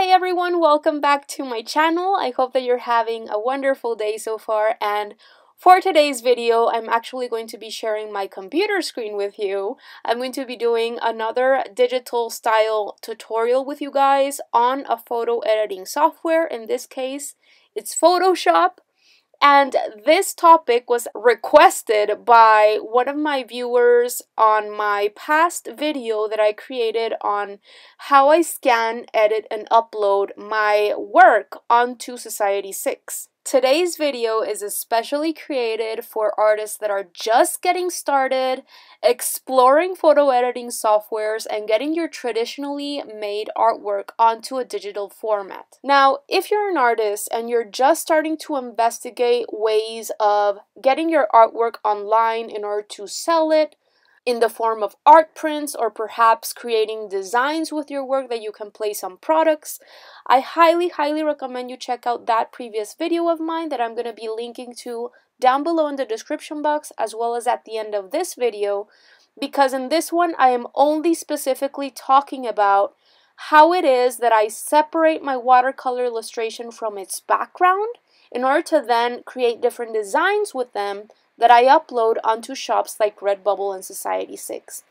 Hey everyone, welcome back to my channel. I hope that you're having a wonderful day so far and for today's video, I'm actually going to be sharing my computer screen with you. I'm going to be doing another digital style tutorial with you guys on a photo editing software. In this case, it's Photoshop. And this topic was requested by one of my viewers on my past video that I created on how I scan, edit, and upload my work onto Society 6. Today's video is especially created for artists that are just getting started, exploring photo editing softwares, and getting your traditionally made artwork onto a digital format. Now, if you're an artist and you're just starting to investigate ways of getting your artwork online in order to sell it, in the form of art prints or perhaps creating designs with your work that you can place on products. I highly, highly recommend you check out that previous video of mine that I'm going to be linking to down below in the description box as well as at the end of this video because in this one I am only specifically talking about how it is that I separate my watercolor illustration from its background in order to then create different designs with them that I upload onto shops like Redbubble and Society6.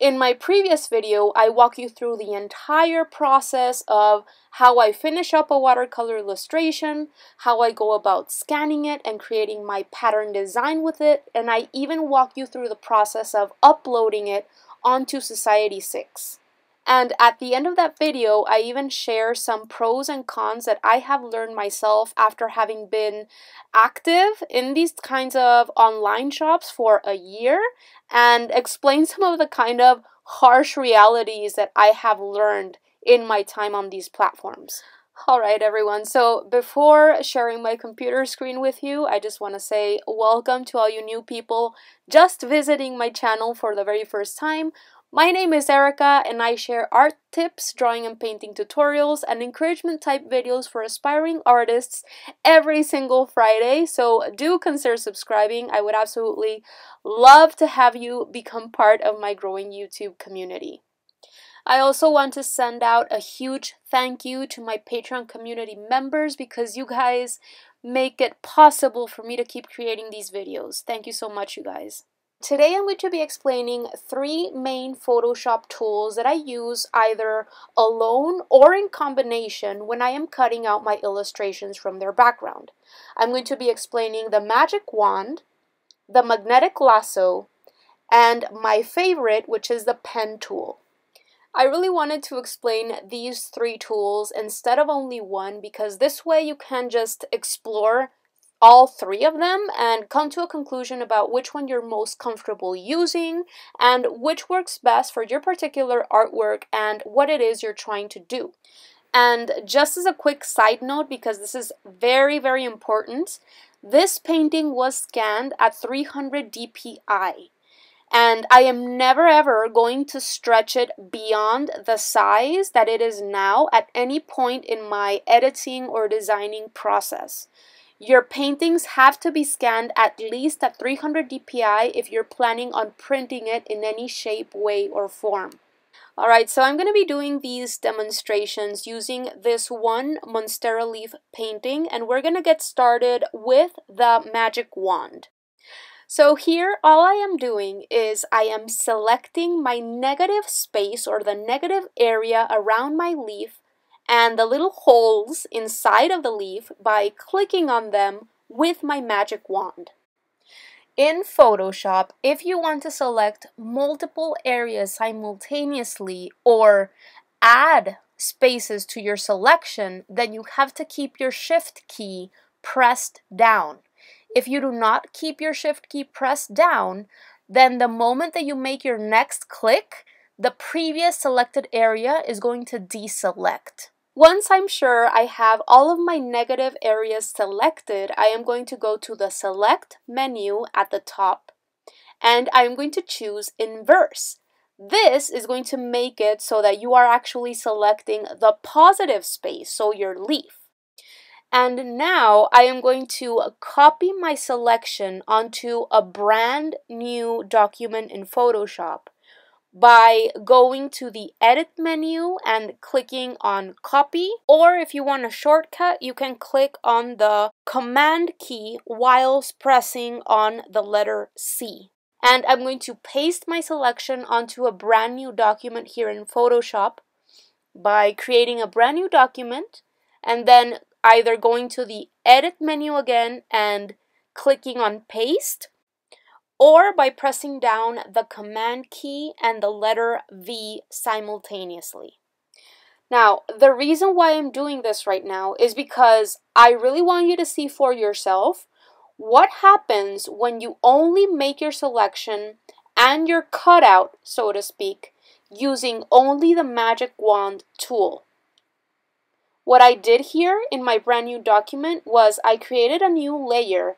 In my previous video, I walk you through the entire process of how I finish up a watercolor illustration, how I go about scanning it and creating my pattern design with it, and I even walk you through the process of uploading it onto Society6. And at the end of that video, I even share some pros and cons that I have learned myself after having been active in these kinds of online shops for a year and explain some of the kind of harsh realities that I have learned in my time on these platforms. Alright, everyone, so before sharing my computer screen with you, I just want to say welcome to all you new people just visiting my channel for the very first time. My name is Erika and I share art tips, drawing and painting tutorials, and encouragement type videos for aspiring artists every single Friday. So do consider subscribing. I would absolutely love to have you become part of my growing YouTube community. I also want to send out a huge thank you to my Patreon community members because you guys make it possible for me to keep creating these videos. Thank you so much, you guys. Today I'm going to be explaining three main Photoshop tools that I use either alone or in combination when I am cutting out my illustrations from their background. I'm going to be explaining the magic wand, the magnetic lasso, and my favorite, which is the pen tool. I really wanted to explain these three tools instead of only one because this way you can just explore all three of them and come to a conclusion about which one you're most comfortable using and which works best for your particular artwork and what it is you're trying to do. And just as a quick side note, because this is very, very important, this painting was scanned at 300 dpi. And I am never ever going to stretch it beyond the size that it is now at any point in my editing or designing process. Your paintings have to be scanned at least at 300 dpi if you're planning on printing it in any shape, way, or form. Alright, so I'm going to be doing these demonstrations using this one Monstera leaf painting and we're going to get started with the magic wand. So here all I am doing is I am selecting my negative space or the negative area around my leaf and the little holes inside of the leaf by clicking on them with my magic wand. In Photoshop, if you want to select multiple areas simultaneously or add spaces to your selection, then you have to keep your shift key pressed down. If you do not keep your shift key pressed down, then the moment that you make your next click, the previous selected area is going to deselect. Once I'm sure I have all of my negative areas selected, I am going to go to the Select menu at the top and I'm going to choose Inverse. This is going to make it so that you are actually selecting the positive space, so your leaf. And now I am going to copy my selection onto a brand new document in Photoshop by going to the edit menu and clicking on copy. Or if you want a shortcut you can click on the command key whilst pressing on the letter C. And I'm going to paste my selection onto a brand new document here in Photoshop by creating a brand new document and then either going to the edit menu again and clicking on paste or by pressing down the command key and the letter V simultaneously. Now, the reason why I'm doing this right now is because I really want you to see for yourself what happens when you only make your selection and your cutout, so to speak, using only the magic wand tool. What I did here in my brand new document was I created a new layer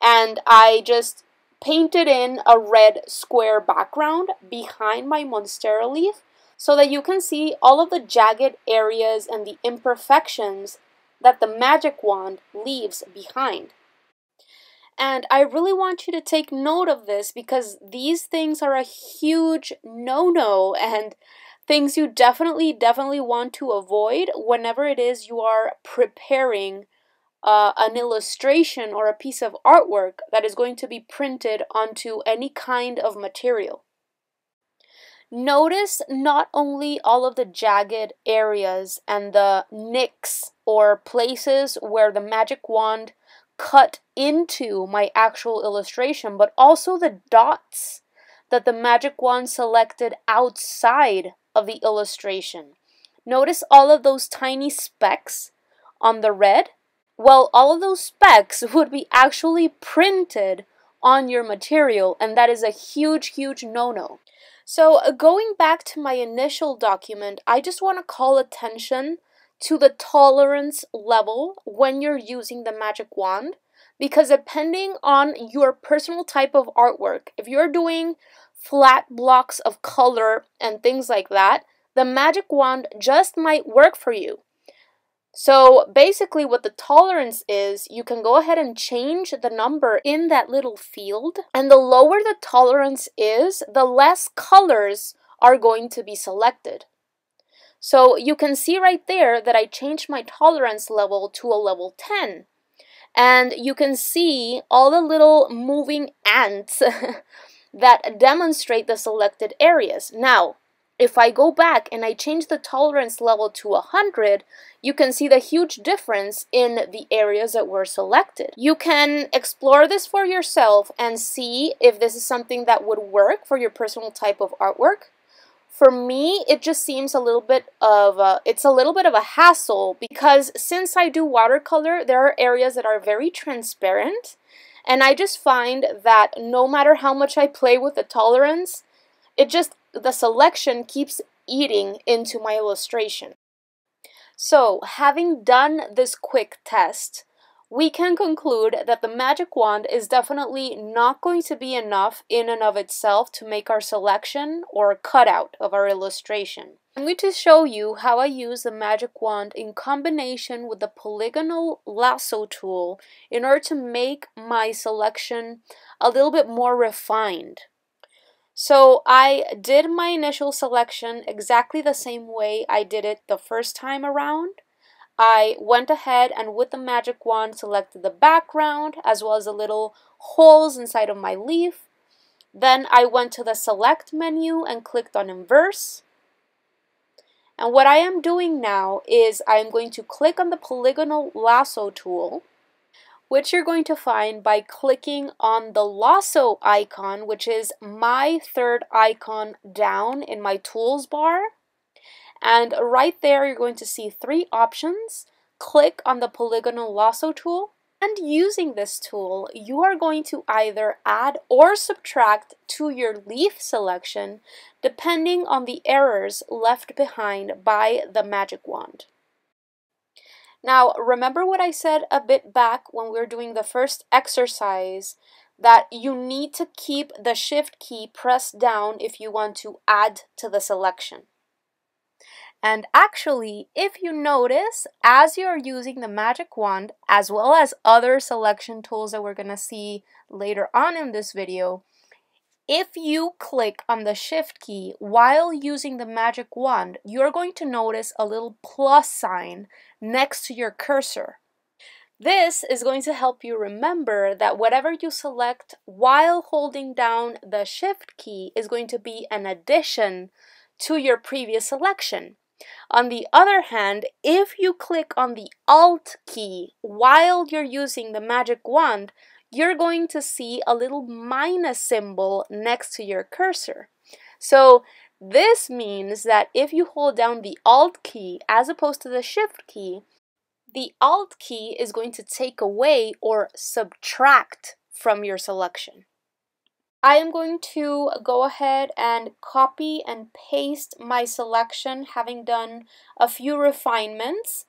and I just painted in a red square background behind my Monstera leaf so that you can see all of the jagged areas and the imperfections that the magic wand leaves behind. And I really want you to take note of this because these things are a huge no-no and things you definitely, definitely want to avoid whenever it is you are preparing uh, an illustration or a piece of artwork that is going to be printed onto any kind of material. Notice not only all of the jagged areas and the nicks or places where the magic wand cut into my actual illustration, but also the dots that the magic wand selected outside of the illustration. Notice all of those tiny specks on the red well, all of those specs would be actually printed on your material, and that is a huge, huge no-no. So uh, going back to my initial document, I just want to call attention to the tolerance level when you're using the magic wand because depending on your personal type of artwork, if you're doing flat blocks of color and things like that, the magic wand just might work for you. So basically what the tolerance is, you can go ahead and change the number in that little field. And the lower the tolerance is, the less colors are going to be selected. So you can see right there that I changed my tolerance level to a level 10. And you can see all the little moving ants that demonstrate the selected areas. Now, if I go back and I change the tolerance level to 100, you can see the huge difference in the areas that were selected. You can explore this for yourself and see if this is something that would work for your personal type of artwork. For me, it just seems a little bit of a, it's a little bit of a hassle because since I do watercolor, there are areas that are very transparent and I just find that no matter how much I play with the tolerance, it just the selection keeps eating into my illustration. So, having done this quick test, we can conclude that the magic wand is definitely not going to be enough in and of itself to make our selection or cutout of our illustration. I'm going to show you how I use the magic wand in combination with the polygonal lasso tool in order to make my selection a little bit more refined. So I did my initial selection exactly the same way I did it the first time around. I went ahead and with the magic wand selected the background as well as the little holes inside of my leaf. Then I went to the select menu and clicked on inverse. And what I am doing now is I'm going to click on the polygonal lasso tool which you're going to find by clicking on the lasso icon, which is my third icon down in my tools bar. And right there, you're going to see three options. Click on the polygonal lasso tool. And using this tool, you are going to either add or subtract to your leaf selection depending on the errors left behind by the magic wand. Now, remember what I said a bit back when we were doing the first exercise that you need to keep the shift key pressed down if you want to add to the selection. And actually, if you notice, as you're using the magic wand, as well as other selection tools that we're going to see later on in this video, if you click on the shift key while using the magic wand, you're going to notice a little plus sign next to your cursor. This is going to help you remember that whatever you select while holding down the shift key is going to be an addition to your previous selection. On the other hand, if you click on the Alt key while you're using the magic wand, you're going to see a little minus symbol next to your cursor. So this means that if you hold down the Alt key as opposed to the Shift key, the Alt key is going to take away or subtract from your selection. I am going to go ahead and copy and paste my selection having done a few refinements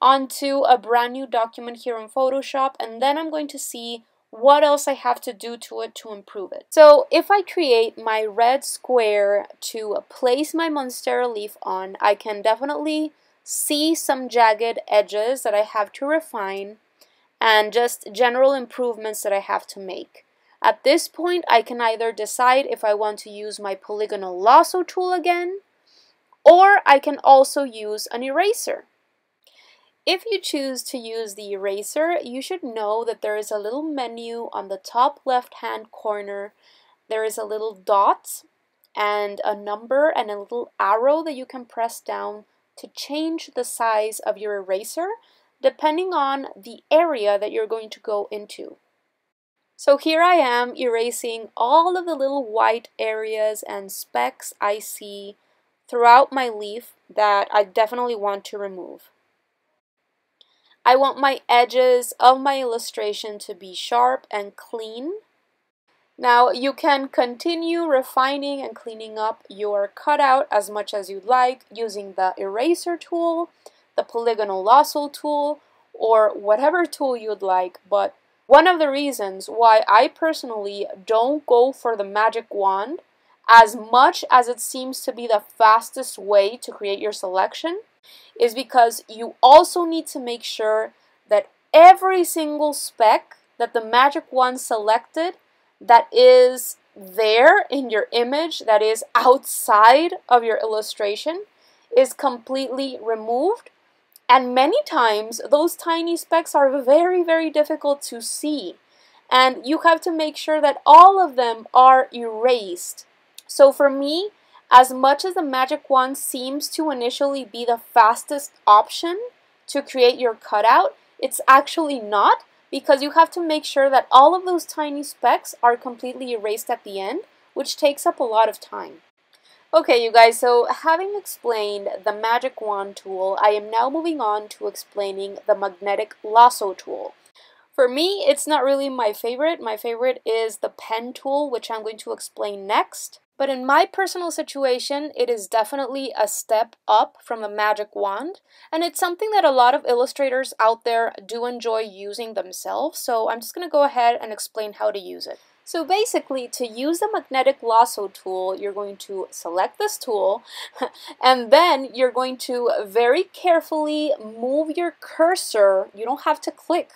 onto a brand new document here in Photoshop and then I'm going to see what else I have to do to it to improve it. So if I create my red square to place my Monstera leaf on, I can definitely see some jagged edges that I have to refine and just general improvements that I have to make. At this point, I can either decide if I want to use my polygonal lasso tool again, or I can also use an eraser. If you choose to use the eraser, you should know that there is a little menu on the top left hand corner. There is a little dot and a number and a little arrow that you can press down to change the size of your eraser depending on the area that you're going to go into. So here I am erasing all of the little white areas and specks I see throughout my leaf that I definitely want to remove. I want my edges of my illustration to be sharp and clean. Now you can continue refining and cleaning up your cutout as much as you'd like using the eraser tool, the polygonal lasso tool, or whatever tool you'd like, but one of the reasons why I personally don't go for the magic wand as much as it seems to be the fastest way to create your selection is because you also need to make sure that every single speck that the magic wand selected that is there in your image, that is outside of your illustration, is completely removed. And many times, those tiny specks are very, very difficult to see. And you have to make sure that all of them are erased. So for me, as much as the magic wand seems to initially be the fastest option to create your cutout, it's actually not because you have to make sure that all of those tiny specks are completely erased at the end, which takes up a lot of time. Okay, you guys, so having explained the magic wand tool, I am now moving on to explaining the magnetic lasso tool. For me, it's not really my favorite. My favorite is the pen tool, which I'm going to explain next. But in my personal situation, it is definitely a step up from a magic wand, and it's something that a lot of illustrators out there do enjoy using themselves, so I'm just going to go ahead and explain how to use it. So basically, to use the magnetic lasso tool, you're going to select this tool, and then you're going to very carefully move your cursor. You don't have to click.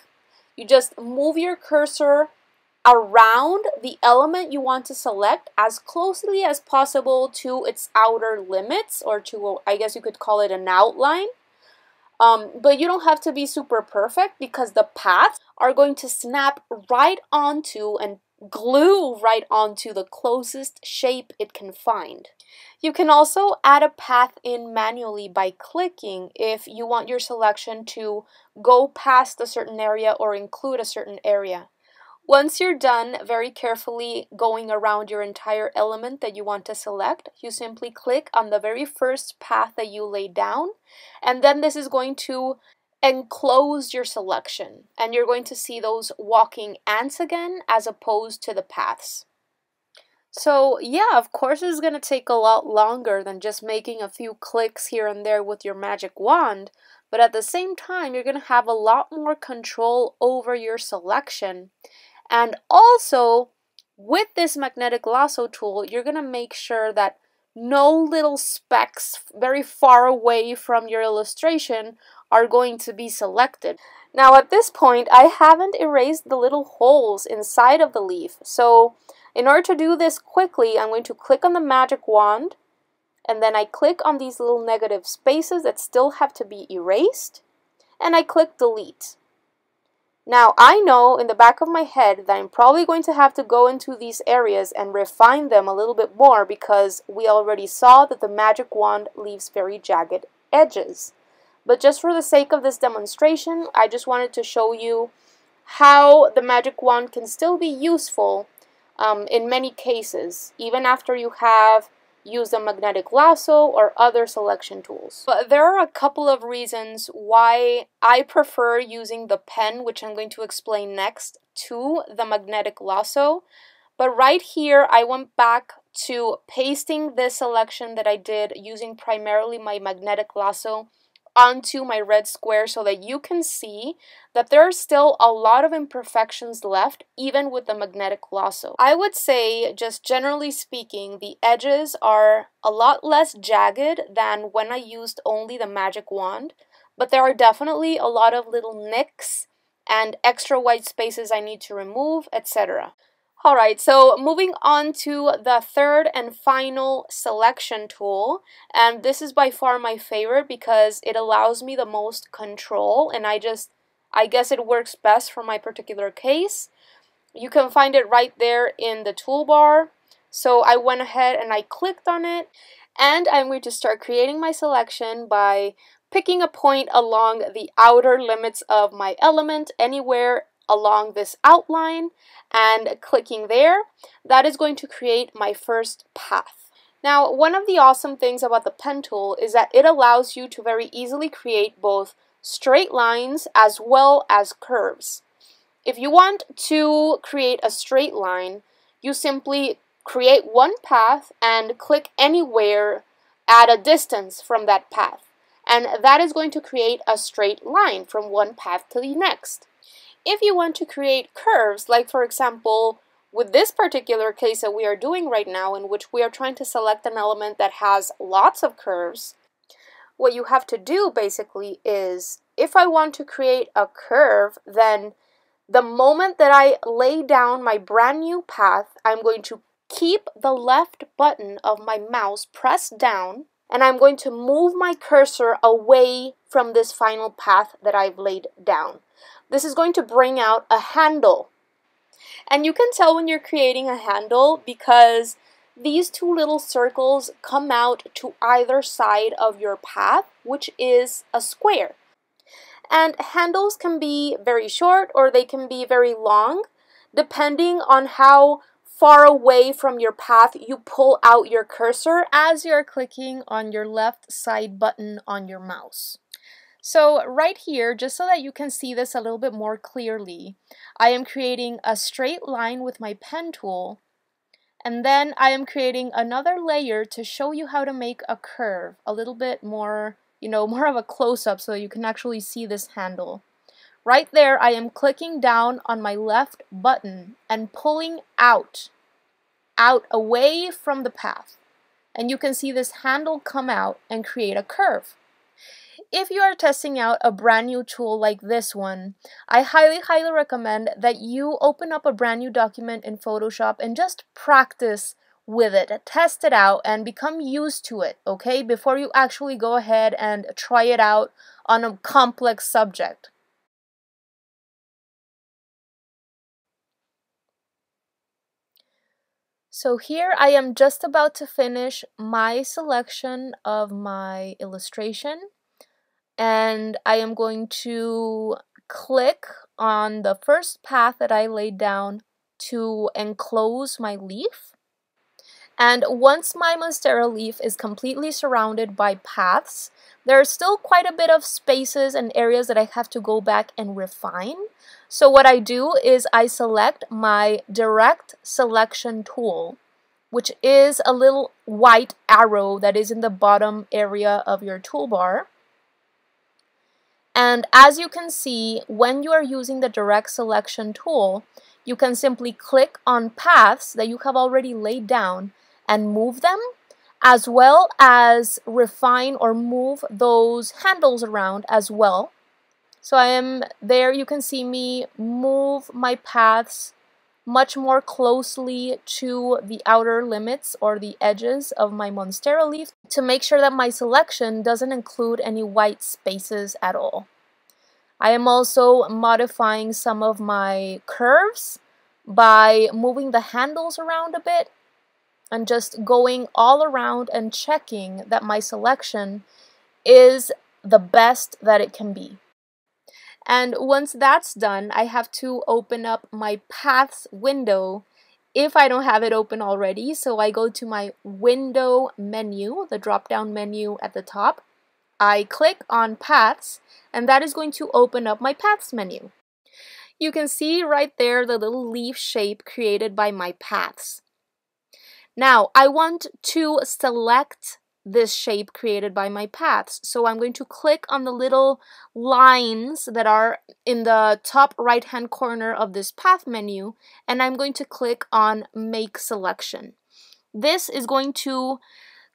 You just move your cursor around the element you want to select as closely as possible to its outer limits or to, I guess you could call it an outline. Um, but you don't have to be super perfect because the paths are going to snap right onto and glue right onto the closest shape it can find. You can also add a path in manually by clicking if you want your selection to go past a certain area or include a certain area. Once you're done very carefully going around your entire element that you want to select, you simply click on the very first path that you laid down, and then this is going to enclose your selection, and you're going to see those walking ants again as opposed to the paths. So yeah, of course it's going to take a lot longer than just making a few clicks here and there with your magic wand, but at the same time you're going to have a lot more control over your selection and also, with this magnetic lasso tool, you're going to make sure that no little specks very far away from your illustration are going to be selected. Now at this point, I haven't erased the little holes inside of the leaf, so In order to do this quickly, I'm going to click on the magic wand and then I click on these little negative spaces that still have to be erased and I click delete. Now I know in the back of my head that I'm probably going to have to go into these areas and refine them a little bit more because we already saw that the magic wand leaves very jagged edges. But just for the sake of this demonstration, I just wanted to show you how the magic wand can still be useful um, in many cases, even after you have used a magnetic lasso or other selection tools. But there are a couple of reasons why I prefer using the pen, which I'm going to explain next, to the magnetic lasso. But right here, I went back to pasting this selection that I did using primarily my magnetic lasso onto my red square so that you can see that there are still a lot of imperfections left even with the magnetic lasso. I would say just generally speaking the edges are a lot less jagged than when I used only the magic wand but there are definitely a lot of little nicks and extra white spaces I need to remove etc. Alright, so moving on to the third and final selection tool, and this is by far my favorite because it allows me the most control, and I just, I guess it works best for my particular case. You can find it right there in the toolbar, so I went ahead and I clicked on it, and I'm going to start creating my selection by picking a point along the outer limits of my element anywhere along this outline and clicking there, that is going to create my first path. Now, one of the awesome things about the pen tool is that it allows you to very easily create both straight lines as well as curves. If you want to create a straight line, you simply create one path and click anywhere at a distance from that path. And that is going to create a straight line from one path to the next. If you want to create curves, like for example, with this particular case that we are doing right now, in which we are trying to select an element that has lots of curves, what you have to do basically is, if I want to create a curve, then the moment that I lay down my brand new path, I'm going to keep the left button of my mouse pressed down and I'm going to move my cursor away from this final path that I've laid down. This is going to bring out a handle. And you can tell when you're creating a handle because these two little circles come out to either side of your path, which is a square. And handles can be very short or they can be very long, depending on how far away from your path you pull out your cursor as you're clicking on your left side button on your mouse. So right here, just so that you can see this a little bit more clearly, I am creating a straight line with my pen tool, and then I am creating another layer to show you how to make a curve, a little bit more, you know, more of a close-up so you can actually see this handle. Right there, I am clicking down on my left button and pulling out, out away from the path. And you can see this handle come out and create a curve if you are testing out a brand new tool like this one, I highly, highly recommend that you open up a brand new document in Photoshop and just practice with it. Test it out and become used to it, okay? Before you actually go ahead and try it out on a complex subject. So here I am just about to finish my selection of my illustration and I am going to click on the first path that I laid down to enclose my leaf. And once my Monstera leaf is completely surrounded by paths, there are still quite a bit of spaces and areas that I have to go back and refine. So what I do is I select my direct selection tool, which is a little white arrow that is in the bottom area of your toolbar. And as you can see, when you are using the direct selection tool, you can simply click on paths that you have already laid down and move them, as well as refine or move those handles around as well. So I am there, you can see me move my paths much more closely to the outer limits or the edges of my Monstera leaf to make sure that my selection doesn't include any white spaces at all. I am also modifying some of my curves by moving the handles around a bit and just going all around and checking that my selection is the best that it can be. And once that's done, I have to open up my paths window if I don't have it open already. So I go to my window menu, the drop down menu at the top. I click on paths and that is going to open up my paths menu. You can see right there the little leaf shape created by my paths. Now I want to select this shape created by my paths. So I'm going to click on the little lines that are in the top right hand corner of this path menu and I'm going to click on make selection. This is going to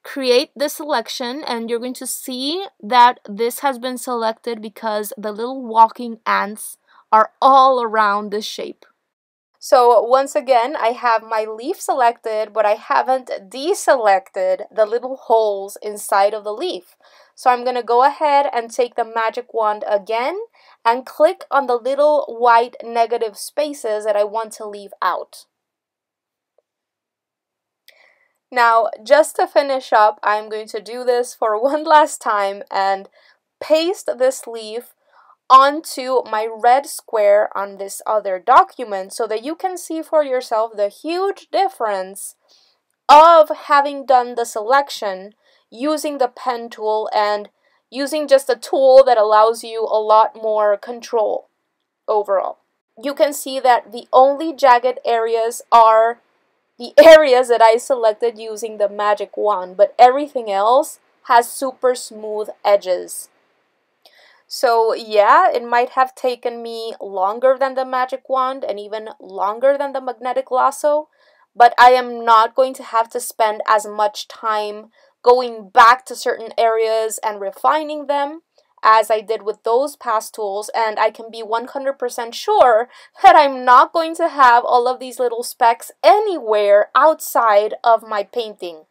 create the selection and you're going to see that this has been selected because the little walking ants are all around this shape. So once again, I have my leaf selected, but I haven't deselected the little holes inside of the leaf. So I'm going to go ahead and take the magic wand again and click on the little white negative spaces that I want to leave out. Now, just to finish up, I'm going to do this for one last time and paste this leaf onto my red square on this other document so that you can see for yourself the huge difference of having done the selection using the pen tool and using just a tool that allows you a lot more control overall. You can see that the only jagged areas are the areas that I selected using the magic wand, but everything else has super smooth edges. So yeah, it might have taken me longer than the magic wand and even longer than the magnetic lasso, but I am not going to have to spend as much time going back to certain areas and refining them as I did with those past tools, and I can be 100% sure that I'm not going to have all of these little specks anywhere outside of my painting.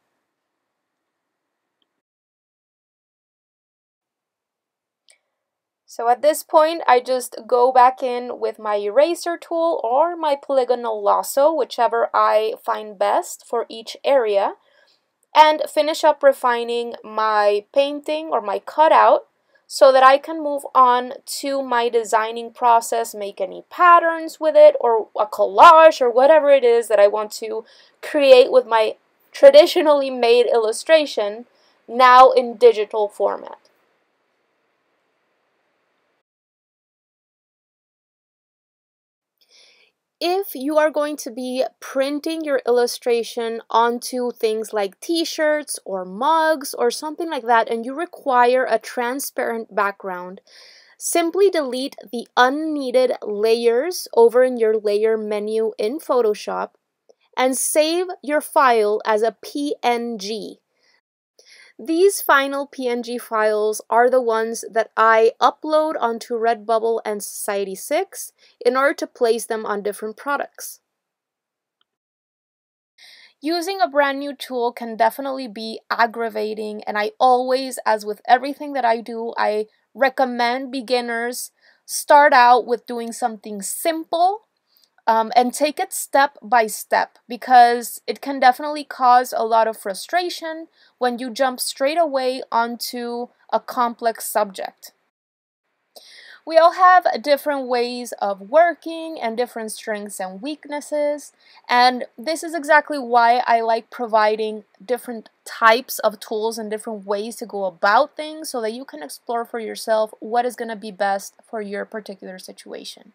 So at this point, I just go back in with my eraser tool or my polygonal lasso, whichever I find best for each area, and finish up refining my painting or my cutout so that I can move on to my designing process, make any patterns with it, or a collage, or whatever it is that I want to create with my traditionally made illustration, now in digital format. If you are going to be printing your illustration onto things like t-shirts or mugs or something like that and you require a transparent background, simply delete the unneeded layers over in your layer menu in Photoshop and save your file as a PNG. These final PNG files are the ones that I upload onto Redbubble and Society6 in order to place them on different products. Using a brand new tool can definitely be aggravating and I always, as with everything that I do, I recommend beginners start out with doing something simple um, and take it step by step because it can definitely cause a lot of frustration when you jump straight away onto a complex subject. We all have different ways of working and different strengths and weaknesses, and this is exactly why I like providing different types of tools and different ways to go about things so that you can explore for yourself what is going to be best for your particular situation.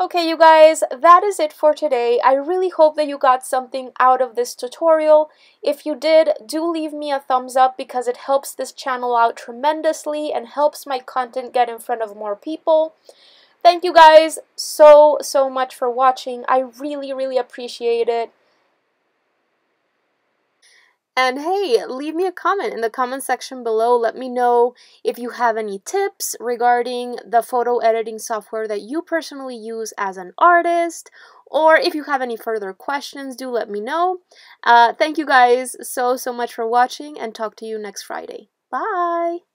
Okay, you guys, that is it for today. I really hope that you got something out of this tutorial. If you did, do leave me a thumbs up because it helps this channel out tremendously and helps my content get in front of more people. Thank you guys so, so much for watching. I really, really appreciate it. And hey, leave me a comment in the comment section below. Let me know if you have any tips regarding the photo editing software that you personally use as an artist Or if you have any further questions, do let me know. Uh, thank you guys so, so much for watching and talk to you next Friday. Bye!